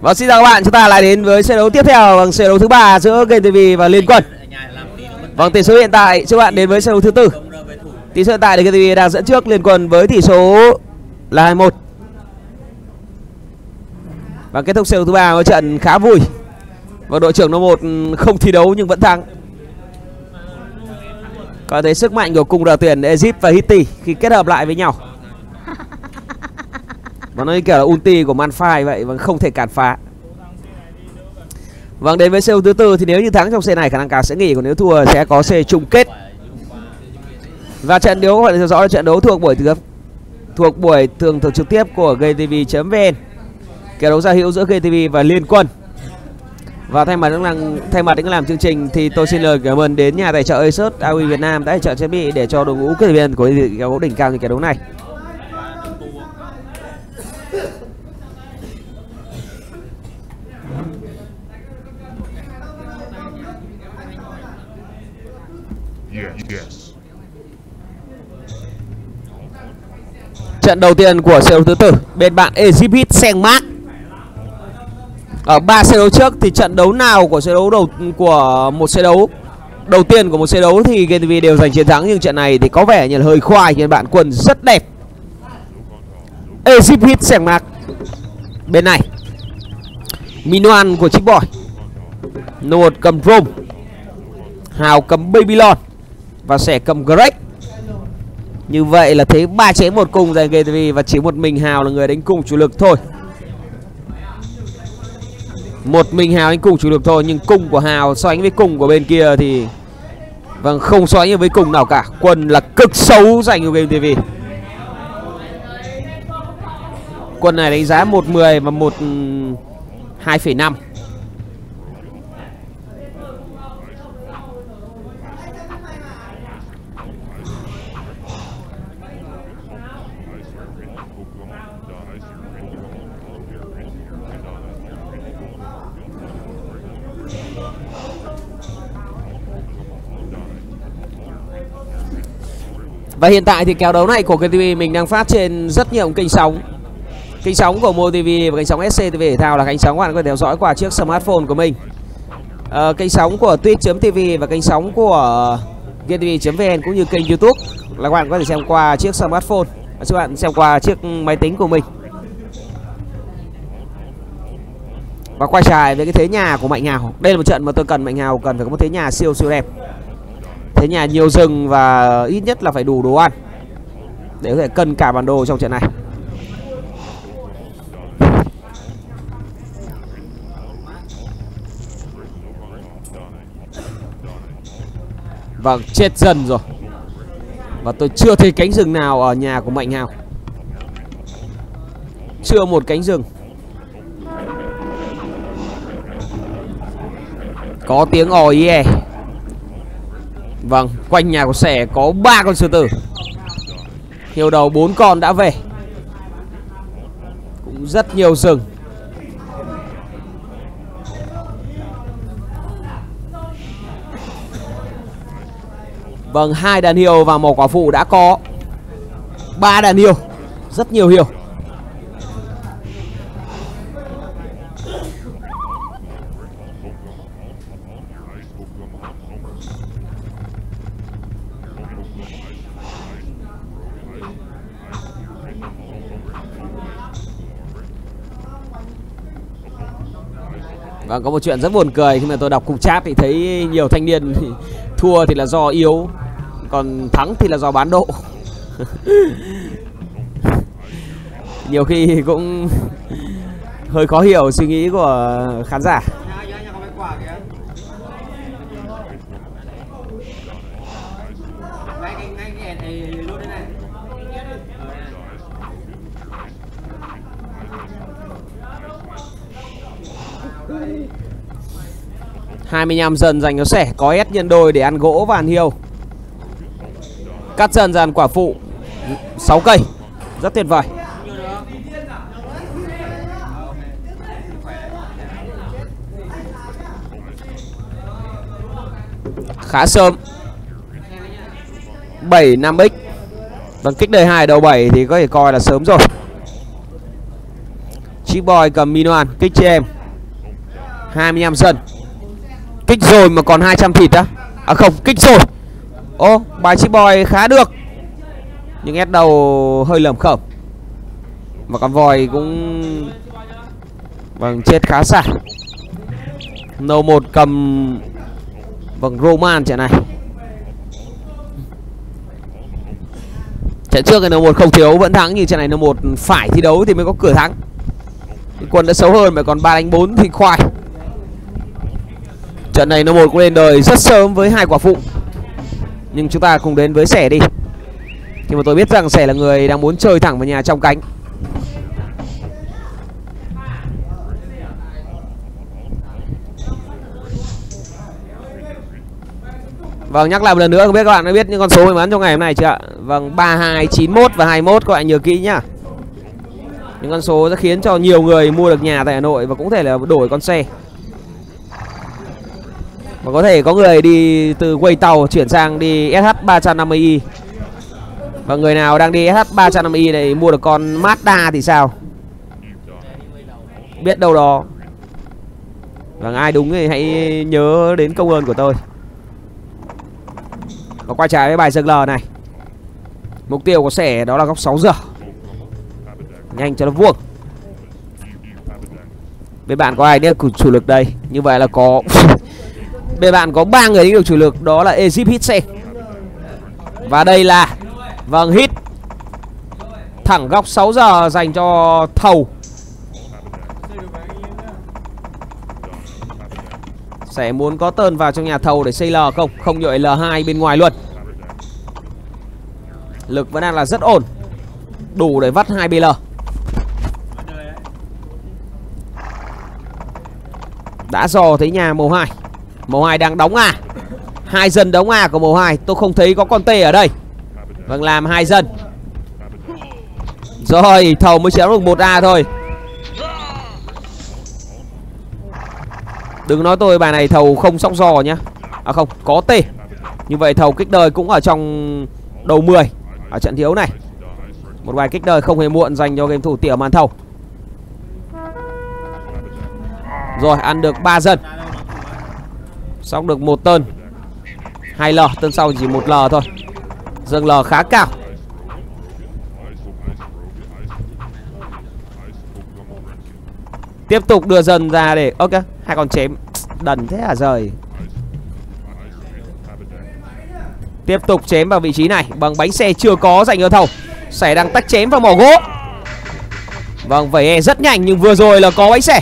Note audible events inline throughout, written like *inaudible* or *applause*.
và xin chào các bạn, chúng ta lại đến với trận đấu tiếp theo vâng, bằng trận đấu thứ ba giữa Game TV và Liên Quân. Vâng tỷ số hiện tại các bạn đến với trận đấu thứ tư. Tỷ số hiện tại thì Game TV đang dẫn trước Liên Quân với tỷ số là 21. Và kết thúc trận đấu thứ ba với trận khá vui. Và đội trưởng nó một ừ, không thi đấu nhưng vẫn thắng. Có thấy sức mạnh của cung đội tuyển Egypt và Haiti khi kết hợp lại với nhau. Và nó như kiểu là ulti của Manfai vậy và không thể cản phá. Vâng đến với xe thứ tư thì nếu như thắng trong xe này, khả năng cao sẽ nghỉ, Còn nếu thua sẽ có xe chung kết. Và trận đấu, các bạn theo dõi là trận đấu thuộc buổi thường thuộc buổi thường thực trực tiếp của GTV.vn Kèo đấu giao hữu giữa GTV và Liên Quân. Và thay mặt những làm thay mặt những làm chương trình thì tôi xin lời cảm ơn đến nhà tài trợ Asus aui Việt Nam đã tài trợ trang bị để cho đội ngũ kỹ viên của đội ngũ đỉnh cao như kèo đấu này. Trận đầu tiên của trận đấu thứ tư, bên bạn Exhibit Sengmark. Ở ba xe đấu trước thì trận đấu nào của xe đấu đầu, của một xe đấu đầu tiên của một xe đấu thì GTV đều giành chiến thắng, nhưng trận này thì có vẻ như là hơi khoai, nhưng bạn quân rất đẹp. Exhibit Sengmark bên này. Minoan của Trích Boy. Nột cầm Rome. Hào cầm Babylon và sẽ cầm Greg. Như vậy là thế ba chém một cung dành GTV và chỉ một mình Hào là người đánh cùng chủ lực thôi. Một mình Hào đánh cùng chủ lực thôi nhưng cung của Hào so sánh với cung của bên kia thì vâng không so sánh với cung nào cả. Quân là cực xấu dành cho GTV Quân này đánh giá 110 và 1 2,5. Ừ, Và hiện tại thì kèo đấu này của KTV mình đang phát trên rất nhiều kênh sóng. Kênh sóng của MoTV và kênh sóng SCTV Thể thao là kênh sóng các bạn có thể theo dõi qua chiếc smartphone của mình. À, Kênh sóng của Twitch.tv và kênh sóng của GTV.vn cũng như kênh Youtube là các bạn có thể xem qua chiếc smartphone. Và các bạn xem qua chiếc máy tính của mình. Và quay trở với cái thế nhà của Mạnh Hào. Đây là một trận mà tôi cần Mạnh Hào cần phải có một thế nhà siêu siêu đẹp. Thế nhà nhiều rừng và ít nhất là phải đủ đồ ăn Để có thể cân cả bản đồ trong trận này. Vâng, chết dần rồi. Và tôi chưa thấy cánh rừng nào ở nhà của Mạnh Hào. Chưa một cánh rừng. Có tiếng ò yeah Vâng, quanh nhà của sẻ có ba con sư tử. Nhiều đầu bốn con đã về. Cũng rất nhiều rừng. Vâng, hai đàn hiêu và một quả phụ đã có ba đàn hiêu Rất nhiều hiêu và có một chuyện rất buồn cười khi mà tôi đọc cục chat thì thấy nhiều thanh niên thì thua thì là do yếu, còn thắng thì là do bán độ. *laughs* nhiều khi cũng hơi khó hiểu suy nghĩ của khán giả. Ngay, ngay, 25 dần dành cho sẻ, Có S nhân đôi để ăn gỗ và ăn hiêu Cắt dần dàn quả phụ 6 cây, Rất tuyệt vời. Khá sớm. 7 5x Vâng kích đời 2 đầu 7 thì có thể coi là sớm rồi. Chip boy cầm Minoan kích cho em. 25 dần. Kích rồi mà còn 200 thịt á. À không, kích rồi. Ô, bài chip boy khá được. Nhưng ép đầu hơi lầm khẩm Và con vòi cũng Vâng chết khá xả No 1 cầm Vâng Roman trận này. Trận trước cái N1 không thiếu, vẫn thắng, Nhưng trận này N1 phải thi đấu thì mới có cửa thắng. Quân đã xấu hơn mà còn 3 đánh 4 thì khoai. Trận này nó một cũng lên đời rất sớm với hai quả phụ. Nhưng chúng ta cùng đến với sẻ đi. Khi mà tôi biết rằng sẻ là người đang muốn chơi thẳng vào nhà trong cánh. Vâng nhắc lại một lần nữa, không biết các bạn đã biết những con số may mắn trong ngày hôm nay chưa ạ? Vâng 3291 và 21 các bạn nhớ kỹ nhá. Những con số sẽ khiến cho nhiều người mua được nhà tại Hà Nội Và cũng thể là đổi con xe và có thể có người đi từ quầy tàu chuyển sang đi SH 350i Và người nào đang đi SH 350i này mua được con Mazda thì sao? Biết đâu đó. Và ai đúng thì hãy nhớ đến công ơn của tôi. Và quay trái với bài dâng lờ này. Mục tiêu của sẻ đó là góc 6 giờ. Nhanh cho nó vuông. Bên bạn có ai nữa chủ lực đây? Như vậy là có Bên bạn có ba người đánh được chủ lực, Đó là Egypt Hitse. Và đây là Vâng hit. Thẳng góc 6 giờ dành cho thầu. Sẽ muốn có tơn vào trong nhà thầu để xây L không? Không nhội L2 bên ngoài luôn. Lực vẫn đang là rất ổn. Đủ để vắt 2 BL Đã dò thấy nhà màu 2 Màu 2 đang đóng à hai dân đóng à của màu 2 Tôi không thấy có con tê ở đây. Vâng làm hai dân. Rồi thầu mới chém được một A thôi. Đừng nói tôi bài này thầu không sóc giò nhá. À không, có T. Như vậy thầu kích đời cũng ở trong đầu 10 Ở trận thiếu này. Một bài kích đời không hề muộn dành cho game thủ tỉa màn thầu. Rồi, ăn được 3 dân. Xong được một tơn. 2 L, tân sau chỉ một L thôi. Dương L khá cao. Tiếp tục đưa dần ra để Ok hai con chém. Đần thế à rời Tiếp tục chém vào vị trí này. Bằng bánh xe chưa có dành ở thầu. Sẻ đang tách chém vào mỏ gỗ. Vâng vẩy e rất nhanh Nhưng vừa rồi là có bánh xe.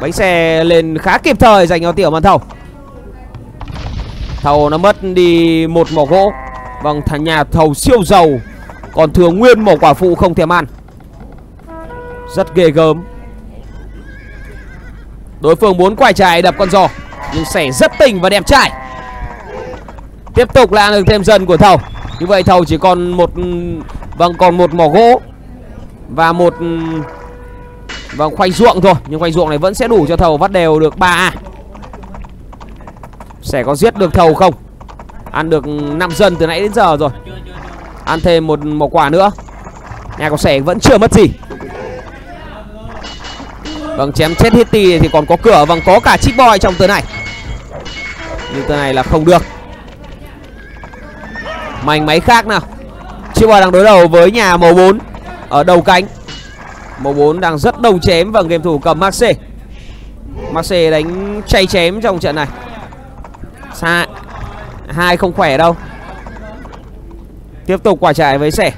Bánh xe lên khá kịp thời dành cho tiểu màn thầu. Thầu nó mất đi một mỏ gỗ. Vâng thằng nhà thầu siêu giàu. Còn thừa nguyên mỏ quả phụ không thèm ăn. Rất ghê gớm. Đối phương muốn quay trái đập con giò, Nhưng sẻ rất tình và đẹp trai. Tiếp tục là được thêm dần của thầu Như vậy thầu chỉ còn một Vâng còn một mỏ gỗ Và một Vâng khoanh ruộng thôi. Nhưng khoanh ruộng này vẫn sẽ đủ cho thầu vắt đều được 3A sẽ có giết được thầu không? Ăn được 5 dân từ nãy đến giờ rồi. Ăn thêm một một quả nữa. Nhà của sẻ vẫn chưa mất gì. Vâng chém chết Hitty thì còn có cửa. Vâng có cả chip boy trong tờ này. Nhưng tờ này là không được. Mảnh máy khác nào. Chip boy đang đối đầu với nhà màu 4 Ở đầu cánh. Màu 4 đang rất đồng chém. Vâng game thủ cầm Maxi. Maxi đánh chay chém trong trận này. Xa Hai không khỏe đâu. Tiếp tục quả trải với sẻ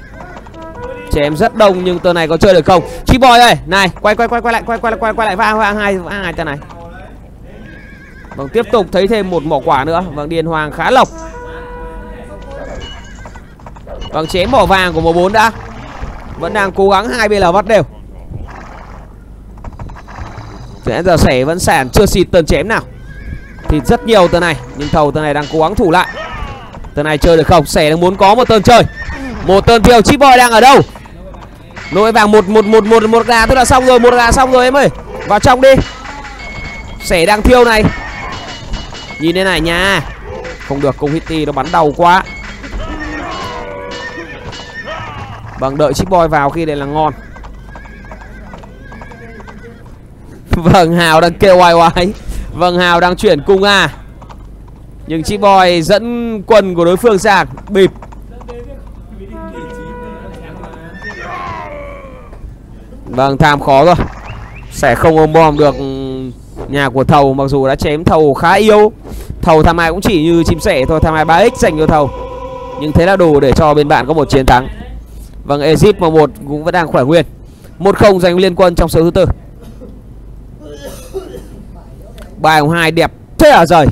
chém rất đông nhưng tờ này có chơi được không? Chi boy ơi, này, quay quay quay quay lại, quay quay quay quay lại. Va va hai va hai tờ này. Vâng tiếp tục thấy thêm một mỏ quả nữa. Vâng điền hoàng khá lộc. Vâng chém mỏ vàng của mùa bốn đã. Vẫn đang cố gắng hai bên là vắt đều. Thế giờ sẻ vẫn sản chưa xịt tần chém nào. Thì rất nhiều tờ này Nhưng thầu tờ này đang cố gắng thủ lại Tờ này chơi được không Sẻ đang muốn có một tơn chơi Một tơn thiêu chip boy đang ở đâu Lỗi vàng một một một một một gà tức là xong rồi, một gà xong rồi em ơi. Vào trong đi. Sẻ đang thiêu này. Nhìn đây này nha. Không được cung Hitty nó bắn đầu quá. Bằng đợi chip boy vào khi đây là ngon. *laughs* vâng hào đang kêu oai oai vâng hào đang chuyển cung a. Nhưng chị boy dẫn quân của đối phương sang. Bịp. Vâng tham khó rồi. Sẽ không ôm bom được nhà của thầu, mặc dù đã chém thầu khá yếu. Thầu tham ai cũng chỉ như chim sẻ thôi, tham ai 3x dành cho thầu. Nhưng thế là đủ để cho bên bạn có một chiến thắng. Vâng Egypt mà một cũng vẫn đang khỏe nguyên. Một không giành liên quân trong số thứ tư bài hai đẹp thế à rời